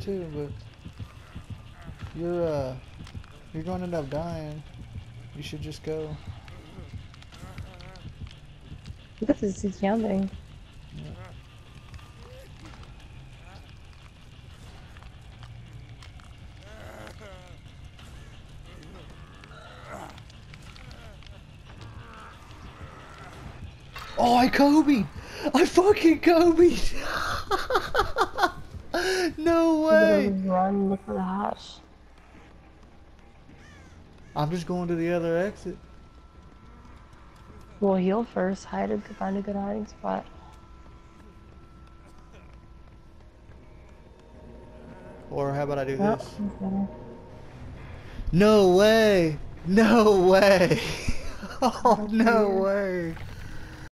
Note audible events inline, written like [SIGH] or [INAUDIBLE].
too, but you're uh you're going to end up dying. You should just go. Because it's jumping. Oh, I Kobe! I fucking Kobe! [LAUGHS] no way! Run, look for the house. I'm just going to the other exit. We'll heal first, hide a, find a good hiding spot. Or how about I do Oh, this? No way! No way! [LAUGHS] oh, no way!